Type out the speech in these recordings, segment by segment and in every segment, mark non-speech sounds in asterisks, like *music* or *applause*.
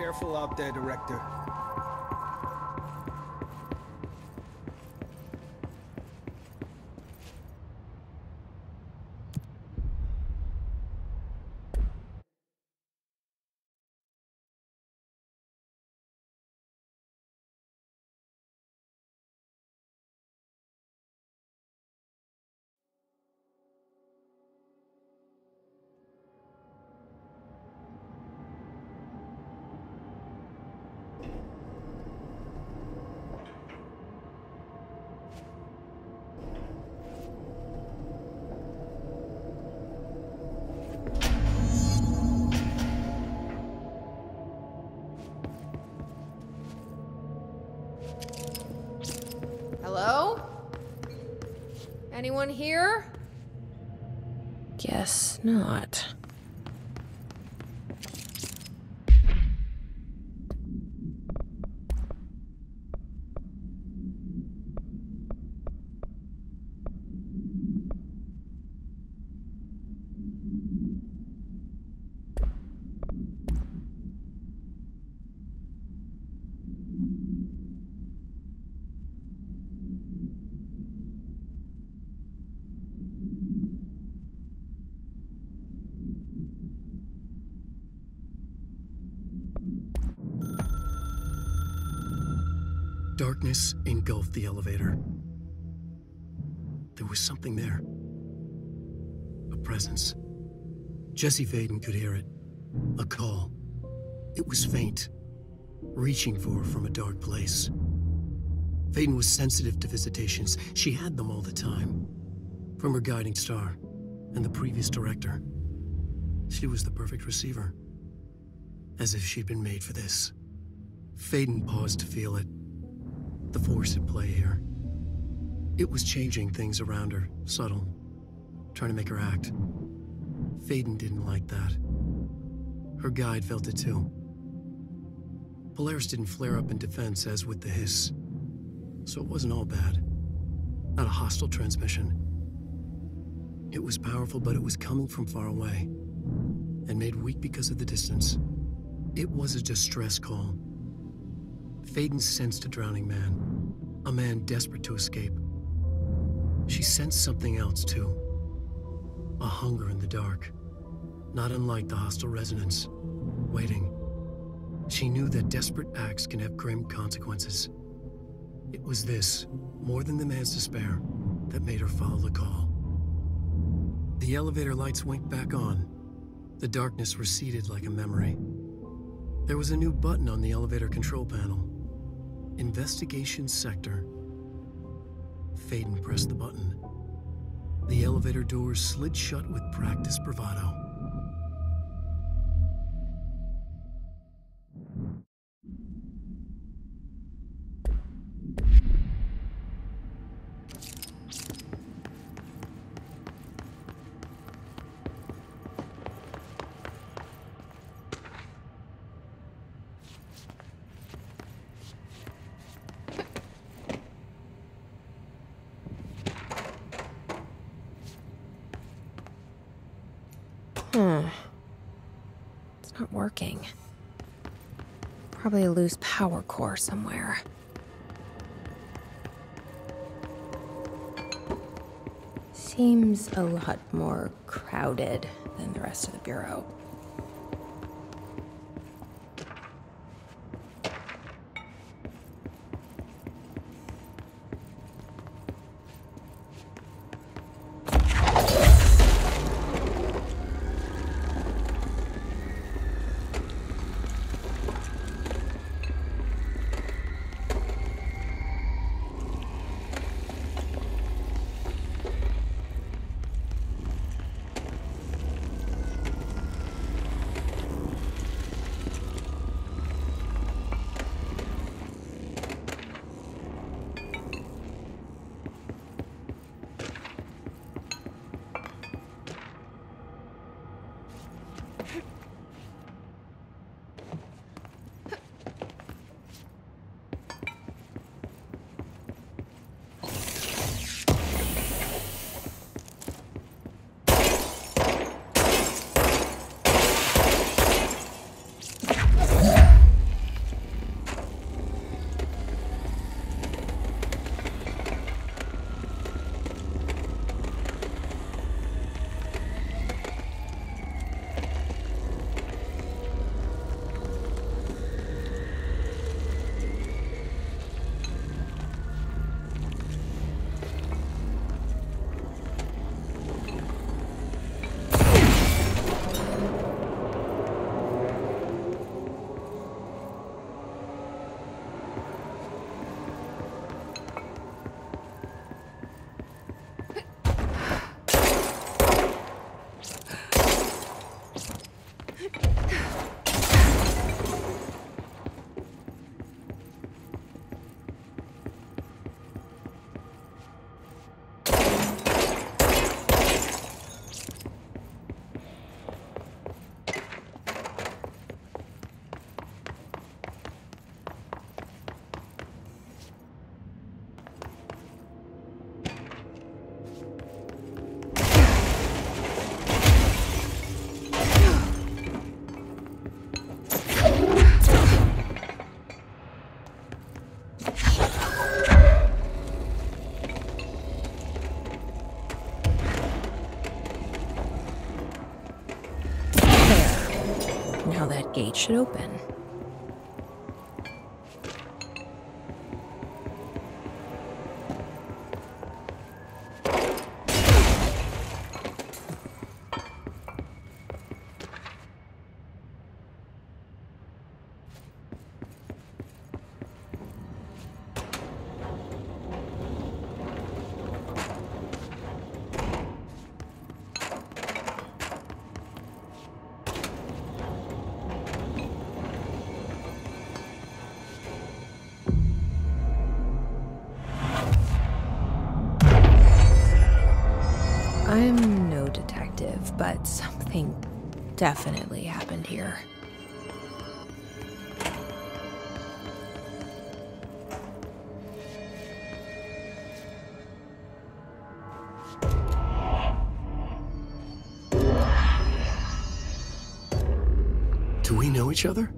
Careful out there, Director. Anyone here? Guess not. Darkness engulfed the elevator. There was something there. A presence. Jesse Faden could hear it. A call. It was faint, reaching for her from a dark place. Faden was sensitive to visitations. She had them all the time. From her guiding star and the previous director. She was the perfect receiver. As if she'd been made for this. Faden paused to feel it. The force at play here. It was changing things around her, subtle, trying to make her act. Faden didn't like that. Her guide felt it too. Polaris didn't flare up in defense as with the hiss. So it wasn't all bad. Not a hostile transmission. It was powerful, but it was coming from far away. And made weak because of the distance. It was a distress call. Faden sensed a drowning man. A man desperate to escape. She sensed something else, too. A hunger in the dark. Not unlike the hostile resonance. Waiting. She knew that desperate acts can have grim consequences. It was this, more than the man's despair, that made her follow the call. The elevator lights winked back on. The darkness receded like a memory. There was a new button on the elevator control panel. Investigation Sector. Faden pressed the button. The elevator doors slid shut with practiced bravado. Not working. Probably a loose power core somewhere. Seems a lot more crowded than the rest of the Bureau. How that gate should open. Each other?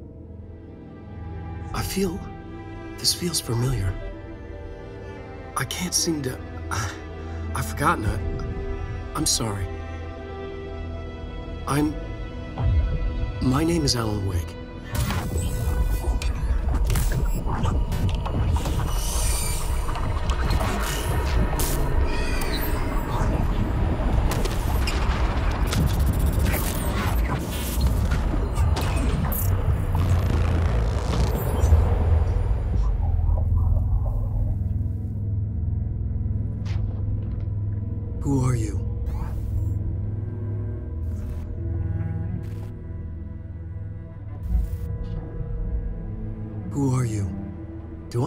I feel. This feels familiar. I can't seem to. I, *sighs* I've forgotten it. I'm sorry. I'm. My name is Alan Wake.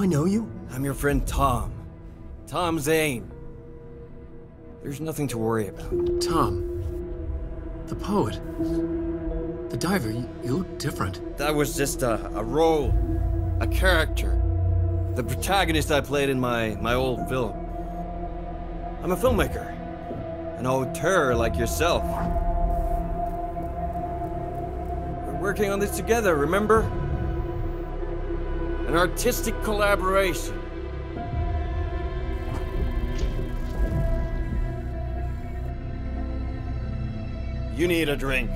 I know you? I'm your friend Tom. Tom Zane. There's nothing to worry about. Tom. The poet. The diver. You, you look different. That was just a, a role, a character. The protagonist I played in my, my old film. I'm a filmmaker, an auteur like yourself. We're working on this together, remember? An artistic collaboration. You need a drink.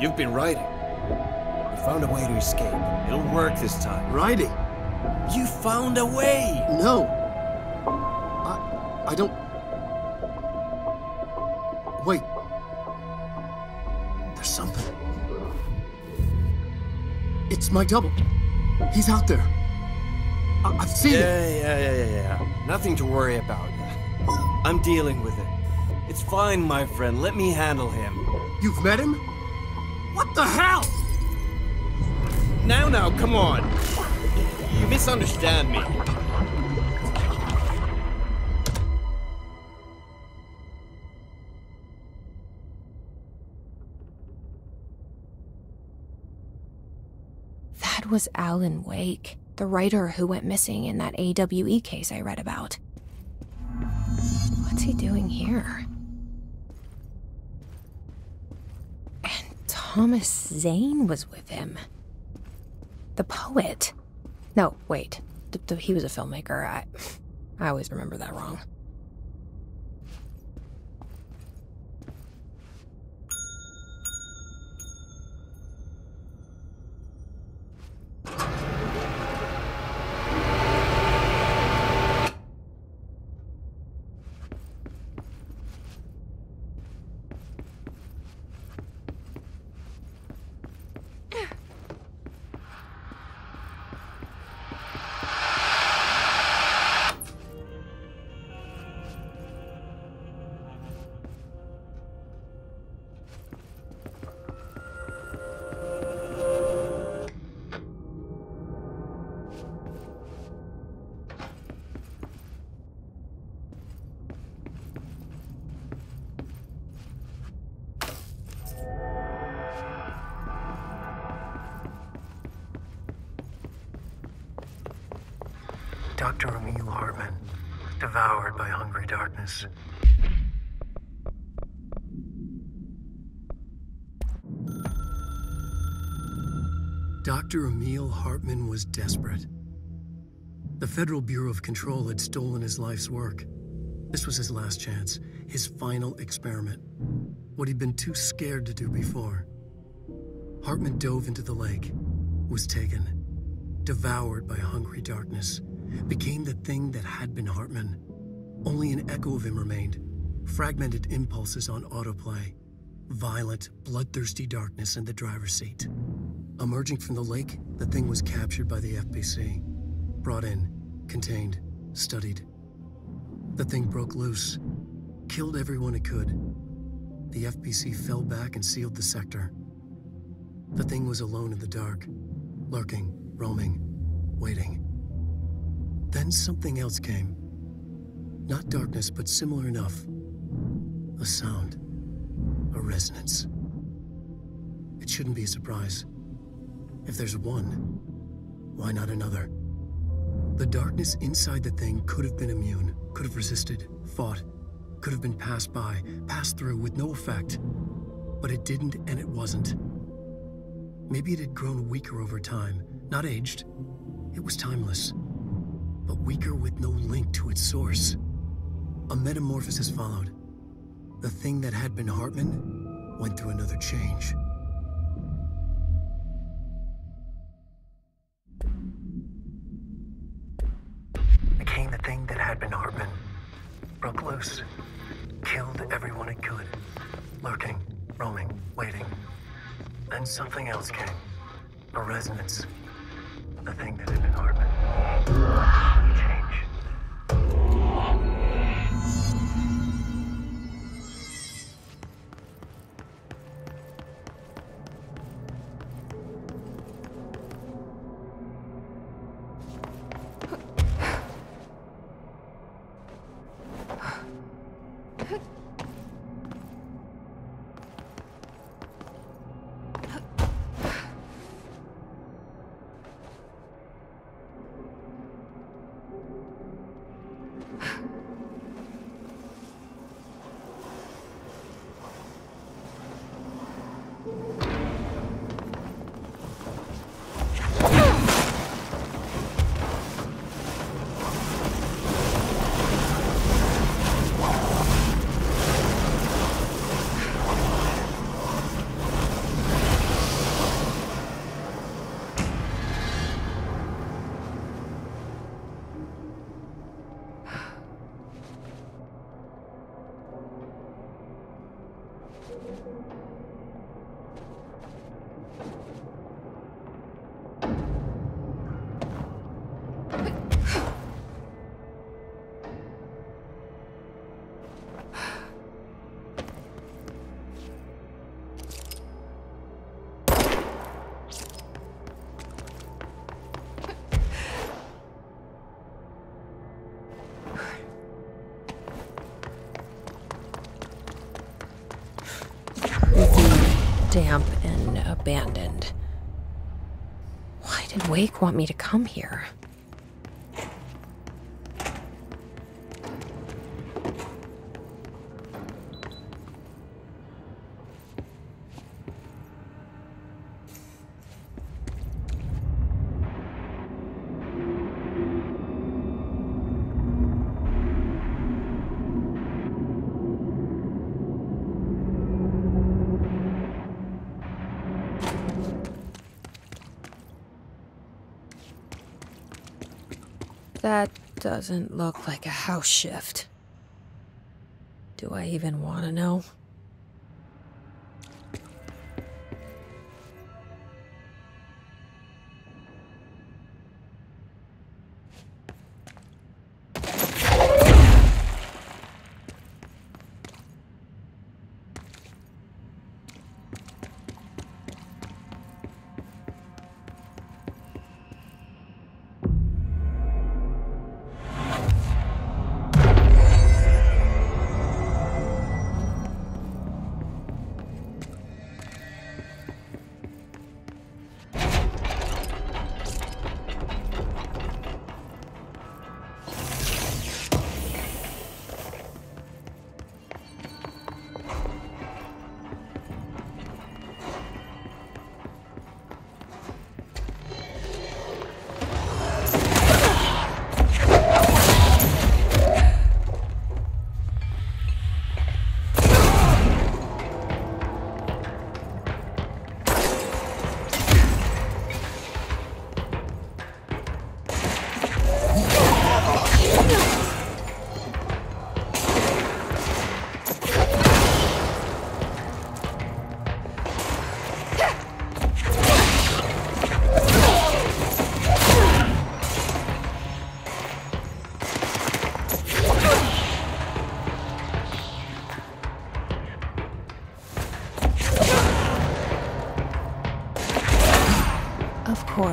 You've been writing. You found a way to escape. It'll work this time. Riding. You found a way! No. I. I don't. Wait. There's something. It's my double. He's out there. I- I've seen Yeah, it. yeah, yeah, yeah, yeah. Nothing to worry about. I'm dealing with it. It's fine, my friend. Let me handle him. You've met him? What the hell? Now, now, come on. You misunderstand me. That was Alan Wake, the writer who went missing in that AWE case I read about. What's he doing here? And Thomas Zane was with him. The poet. No, wait. Th- th- he was a filmmaker. I, I always remember that wrong. Dr. Emil Hartman, devoured by hungry darkness. Dr. Emil Hartman was desperate. The Federal Bureau of Control had stolen his life's work. This was his last chance, his final experiment. What he'd been too scared to do before. Hartman dove into the lake, was taken, devoured by hungry darkness, became the thing that had been Hartman. Only an echo of him remained, fragmented impulses on autoplay, violent, bloodthirsty darkness in the driver's seat. Emerging from the lake, the thing was captured by the FBC. Brought in, contained, studied. The thing broke loose, killed everyone it could. The FBC fell back and sealed the sector. The thing was alone in the dark, lurking, roaming, waiting. Then something else came. Not darkness, but similar enough. A sound. A resonance. It shouldn't be a surprise. If there's one, why not another? The darkness inside the thing could have been immune, could have resisted, fought, could have been passed by, passed through with no effect. But it didn't and it wasn't. Maybe it had grown weaker over time, not aged. It was timeless, but weaker with no link to its source. A metamorphosis followed. The thing that had been Hartman went through another change. Became the thing that had been Hartman. Broke loose. Killed everyone it could. Lurking, roaming, waiting. Then something else came. A resonance. The thing that had been Hartman. Did Wake want me to come here? That doesn't look like a house shift. Do I even want to know?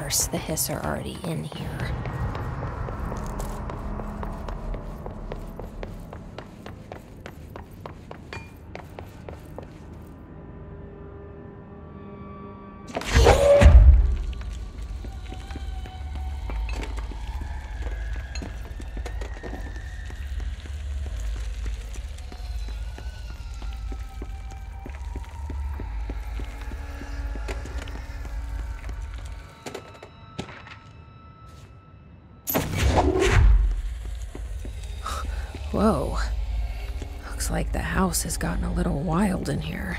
Course, the hiss are already in here. House has gotten a little wild in here.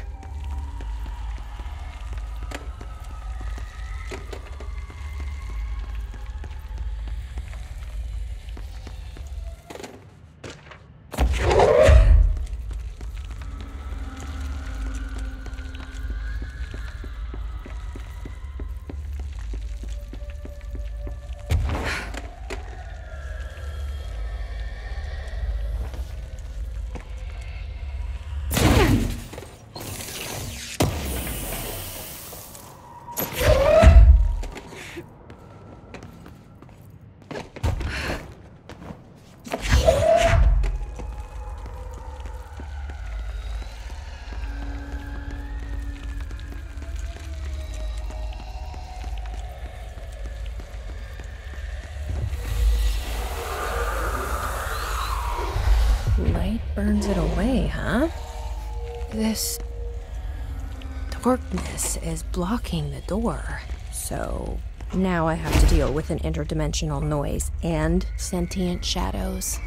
It away, huh? This darkness is blocking the door. So now I have to deal with an interdimensional noise and sentient shadows.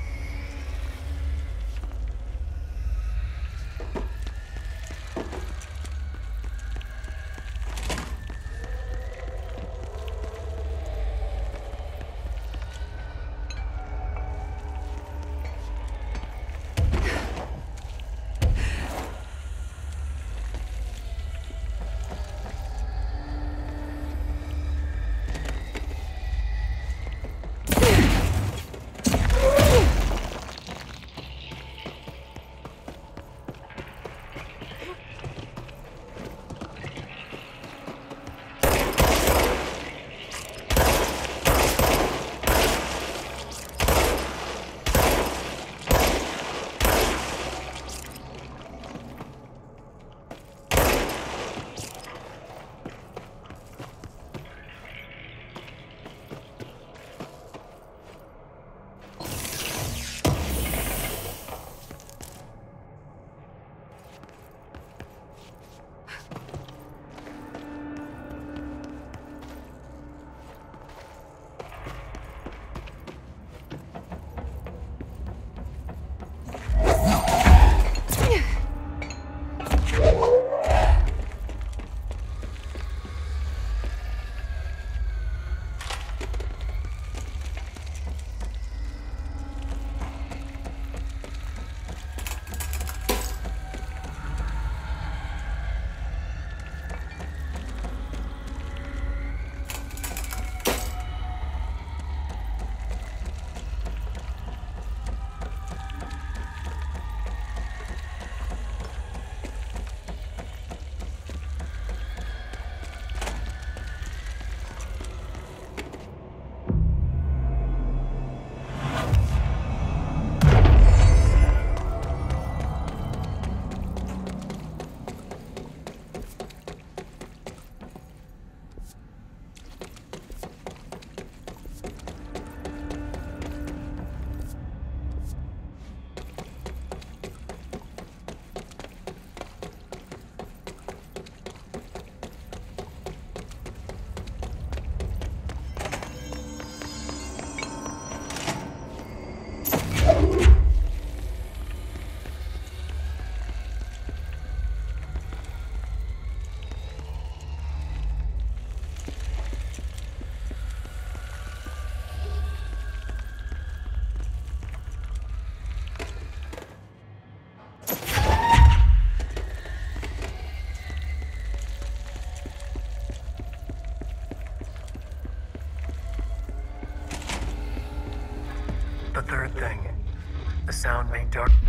The sound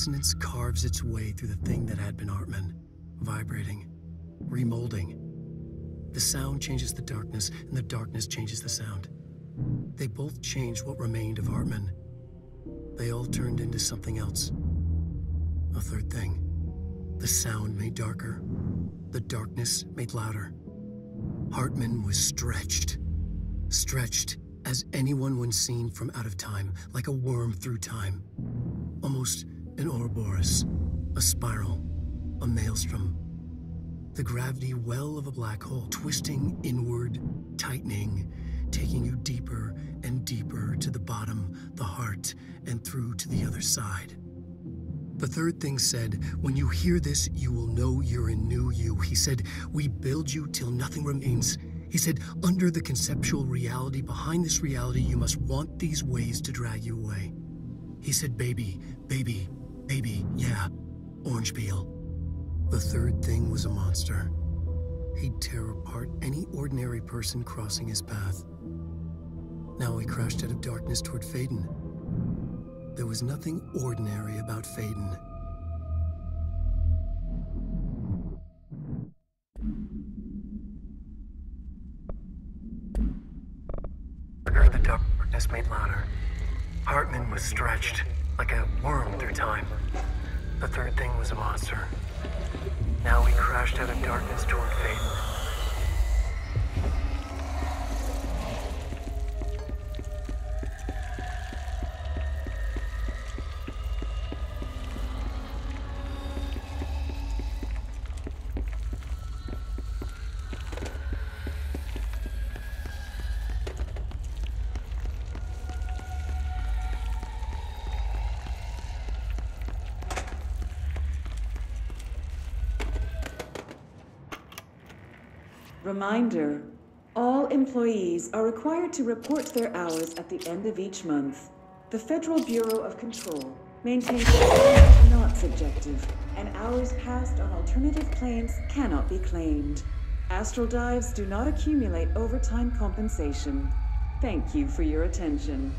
resonance carves its way through the thing that had been Hartman, vibrating, remolding. The sound changes the darkness, and the darkness changes the sound. They both changed what remained of Hartman. They all turned into something else. A third thing. The sound made darker. The darkness made louder. Hartman was stretched. Stretched as anyone when seen from out of time, like a worm through time. Almost an Ouroboros, a spiral, a maelstrom. The gravity well of a black hole, twisting inward, tightening, taking you deeper and deeper to the bottom, the heart, and through to the other side. The third thing said, When you hear this, you will know you're in new you. He said, We build you till nothing remains. He said, Under the conceptual reality behind this reality, you must want these ways to drag you away. He said, Baby, baby, baby, yeah, orange peel. The third thing was a monster. He'd tear apart any ordinary person crossing his path. Now he crashed out of darkness toward Faden. There was nothing ordinary about Faden. The darkness made louder. Hartman was stretched, like a worm through time. The third thing was a monster. Now we crashed out of darkness toward Faden. Reminder, all employees are required to report their hours at the end of each month. The Federal Bureau of Control maintains not subjective, and hours passed on alternative planes cannot be claimed. Astral dives do not accumulate overtime compensation. Thank you for your attention.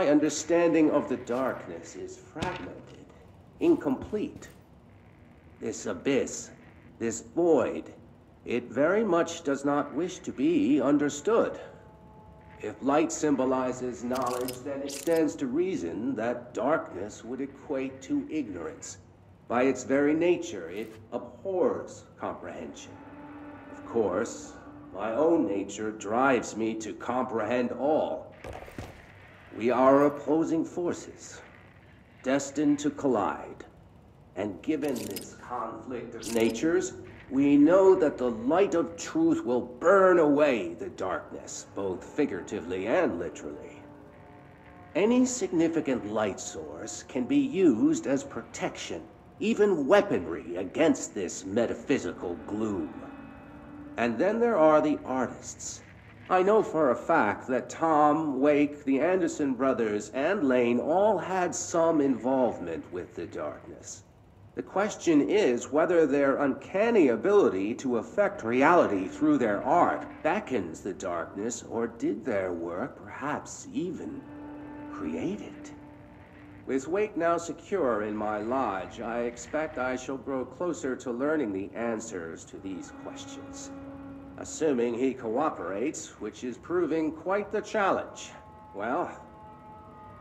My understanding of the darkness is fragmented, incomplete. This abyss, this void, it very much does not wish to be understood. If light symbolizes knowledge, then it stands to reason that darkness would equate to ignorance. By its very nature, it abhors comprehension. Of course, my own nature drives me to comprehend all. We are opposing forces, destined to collide. And given this conflict of natures, we know that the light of truth will burn away the darkness, both figuratively and literally. Any significant light source can be used as protection, even weaponry against this metaphysical gloom. And then there are the artists, I know for a fact that Tom, Wake, the Anderson brothers, and Lane all had some involvement with the darkness. The question is whether their uncanny ability to affect reality through their art beckons the darkness, or did their work perhaps even create it? With Wake now secure in my lodge, I expect I shall grow closer to learning the answers to these questions. Assuming he cooperates, which is proving quite the challenge. Well,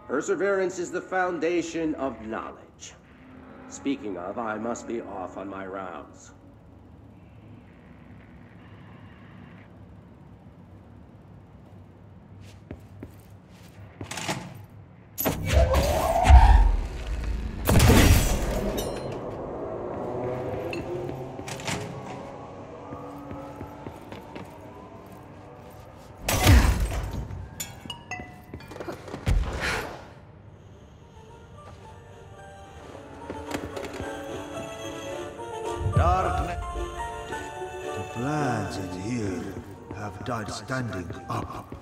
perseverance is the foundation of knowledge. Speaking of, I must be off on my rounds. Standing up.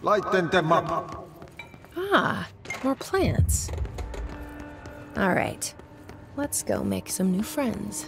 Lighten them up. Ah, more plants. All right, let's go make some new friends.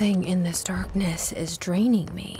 Something in this darkness is draining me.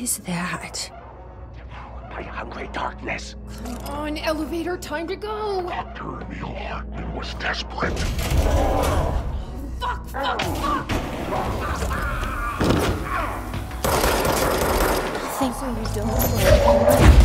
Is that? My hungry darkness. Come on, elevator, time to go! Dr. Neil Hartman was desperate. Fuck, fuck, fuck! Things when you don't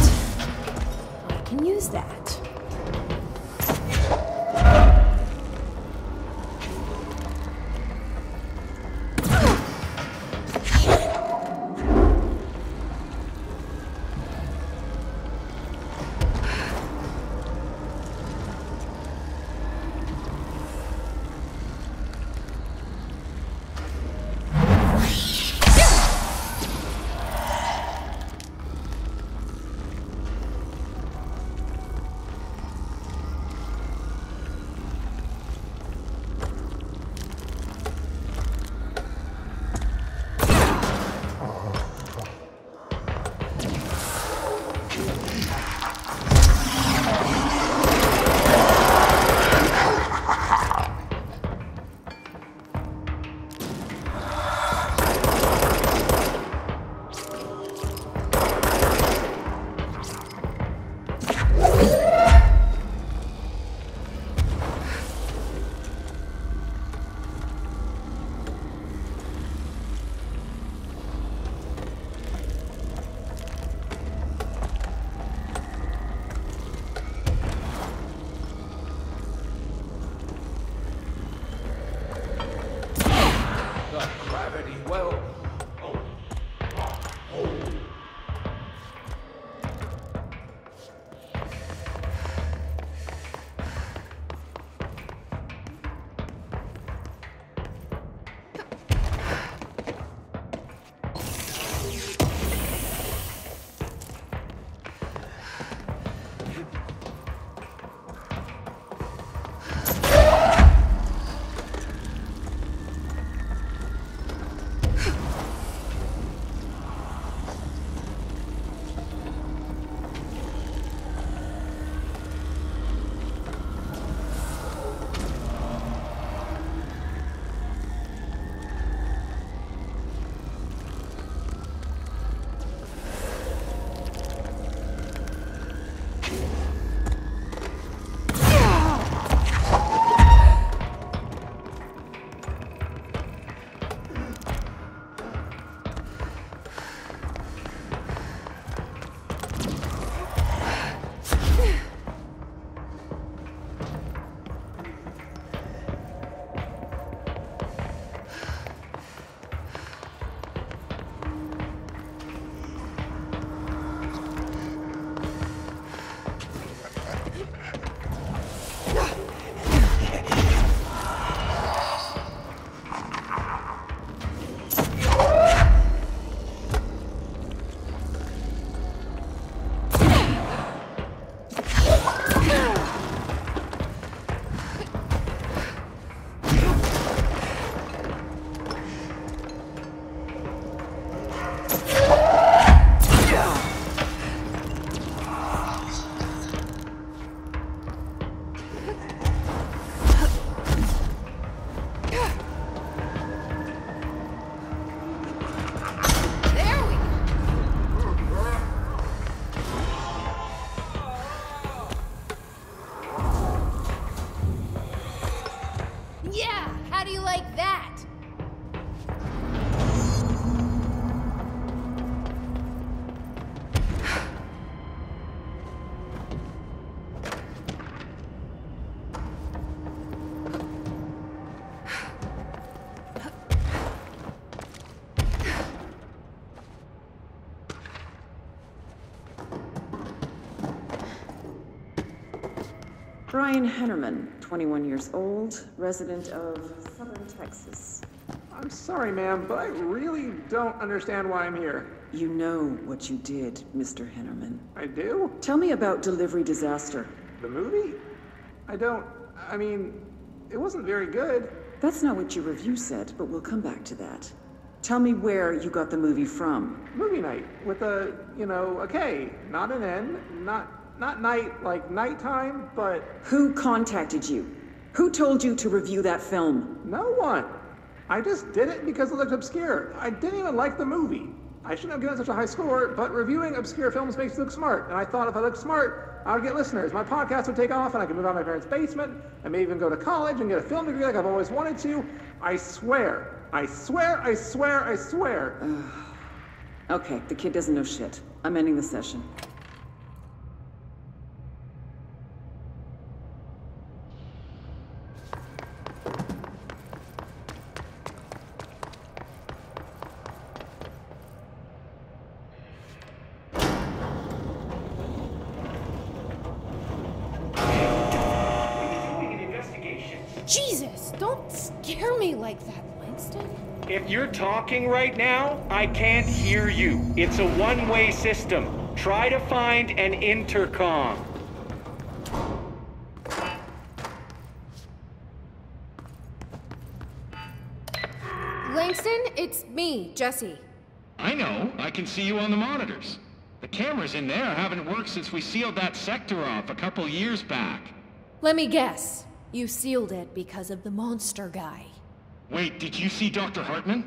Brian Hennerman, 21 years old, resident of Southern Texas. I'm sorry, ma'am, but I really don't understand why I'm here. You know what you did, Mr. Hennerman. I do? Tell me about Delivery Disaster. The movie? I don't. I mean, it wasn't very good. That's not what your review said, but we'll come back to that. Tell me where you got the movie from. Movie night with a, you know, a K, not an N, not not night like nighttime, but Who contacted you? Who told you to review that film? No one. I just did it because it looked obscure. I didn't even like the movie. I shouldn't have given it such a high score, but reviewing obscure films makes you look smart. And I thought if I looked smart, I would get listeners. My podcast would take off, and I could move out of my parents' basement, and maybe even go to college and get a film degree like I've always wanted to. I swear. I swear, I swear, I swear. *sighs* Okay, the kid doesn't know shit. I'm ending the session. Jesus, don't scare me like that, Langston. If you're talking right now, I can't hear you. It's a one way system. Try to find an intercom. Langston, it's me, Jesse. I know. I can see you on the monitors. The cameras in there haven't worked since we sealed that sector off a couple years back. Let me guess. You sealed it because of the monster guy. Wait, did you see Dr. Hartman?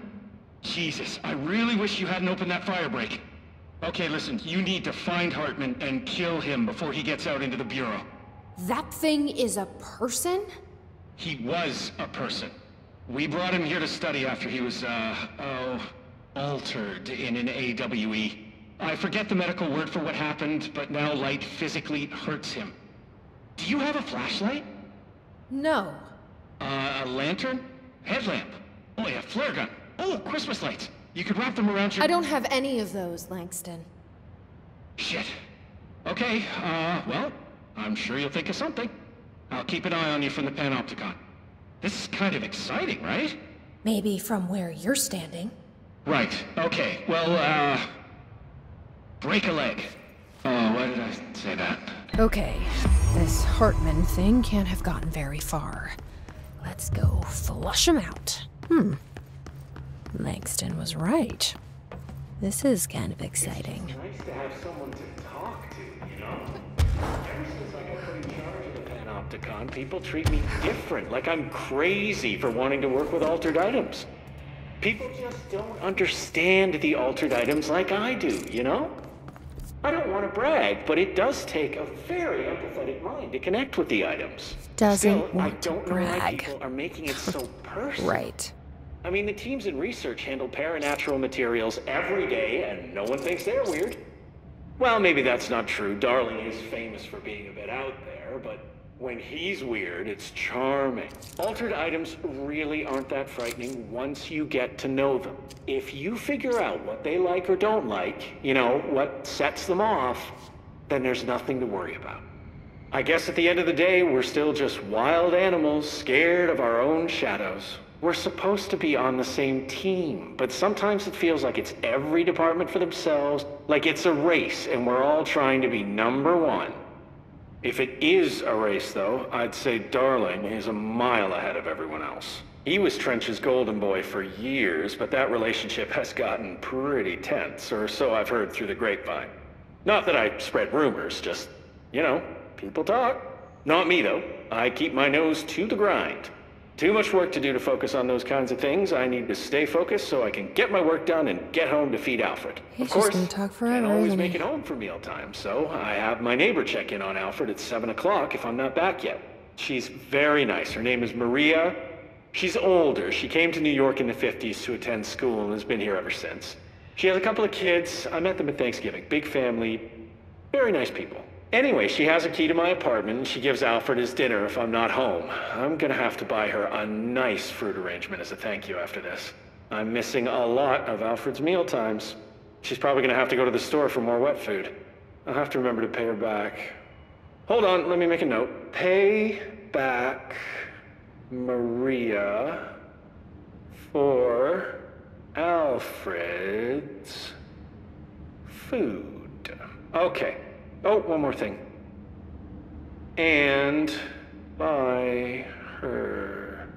Jesus, I really wish you hadn't opened that fire break. Okay, listen, you need to find Hartman and kill him before he gets out into the Bureau. That thing is a person? He was a person. We brought him here to study after he was, uh, oh, altered in an AWE. I forget the medical word for what happened, but now light physically hurts him. Do you have a flashlight? No. Uh, a lantern? Headlamp? Oh, yeah, flare gun. Oh, Christmas lights. You could wrap them around your... I don't have any of those, Langston. Shit. Okay, uh, well, I'm sure you'll think of something. I'll keep an eye on you from the Panopticon. This is kind of exciting, right? Maybe from where you're standing. Right, okay. Well, uh... Break a leg. Oh, why did I say that? Okay, this Hartman thing can't have gotten very far. Let's go flush him out. Hmm. Langston was right. This is kind of exciting. Nice to have someone to talk to, you know? Ever since I got put in charge of the Panopticon, people treat me different, like I'm crazy for wanting to work with altered items. People just don't understand the altered items like I do, you know? I don't want to brag, but it does take a very empathetic mind to connect with the items. Doesn't Still, I want to don't know why brag. people are making it so *laughs* personal. Right. I mean, the teams in research handle paranatural materials every day, and no one thinks they're weird. Well, maybe that's not true. Darling is famous for being a bit out there, but when he's weird, it's charming. Altered items really aren't that frightening once you get to know them. If you figure out what they like or don't like, you know, what sets them off, then there's nothing to worry about. I guess at the end of the day, we're still just wild animals scared of our own shadows. We're supposed to be on the same team, but sometimes it feels like it's every department for themselves, like it's a race and we're all trying to be number one. If it is a race, though, I'd say Darling is a mile ahead of everyone else. He was Trench's golden boy for years, but that relationship has gotten pretty tense, or so I've heard through the grapevine. Not that I spread rumors, just, you know, people talk. Not me, though. I keep my nose to the grind. Too much work to do to focus on those kinds of things. I need to stay focused so I can get my work done and get home to feed Alfred. He's of course, just talk forever, can't always make it home for mealtime, so I have my neighbor check in on Alfred at 7 o'clock if I'm not back yet. She's very nice. Her name is Maria. She's older. She came to New York in the 50s to attend school and has been here ever since. She has a couple of kids. I met them at Thanksgiving. Big family. Very nice people. Anyway, she has a key to my apartment and she gives Alfred his dinner if I'm not home. I'm gonna have to buy her a nice fruit arrangement as a thank you after this. I'm missing a lot of Alfred's meal times. She's probably gonna have to go to the store for more wet food. I'll have to remember to pay her back. Hold on, let me make a note. Pay back Maria for Alfred's food. Okay. Oh, one more thing. And buy her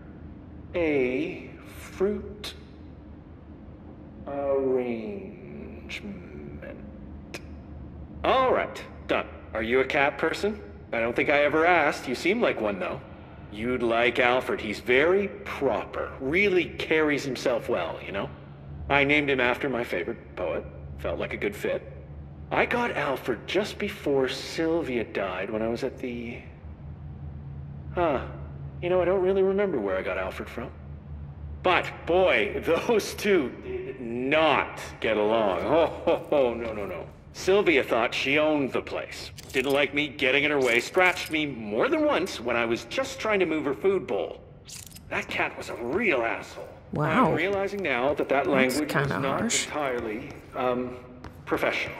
a fruit arrangement. All right, done. Are you a cat person? I don't think I ever asked. You seem like one, though. You'd like Alfred. He's very proper. Really carries himself well, you know? I named him after my favorite poet. Felt like a good fit. I got Alfred just before Sylvia died when I was at the. Huh. You know, I don't really remember where I got Alfred from. But, boy, *laughs* those two did not get along. Oh, oh, oh, no, no, no. Sylvia thought she owned the place. Didn't like me getting in her way, scratched me more than once when I was just trying to move her food bowl. That cat was a real asshole. Wow. I'm realizing now that that language was not harsh. entirely, um, professional.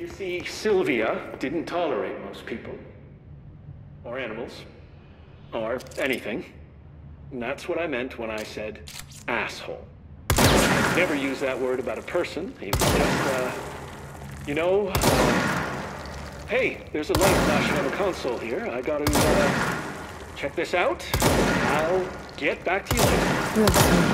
You see, Sylvia didn't tolerate most people. Or animals. Or anything. And that's what I meant when I said asshole. Never use that word about a person. Just, uh, you know, hey, there's a light flashing on the console here. I gotta, uh, check this out. I'll get back to you later.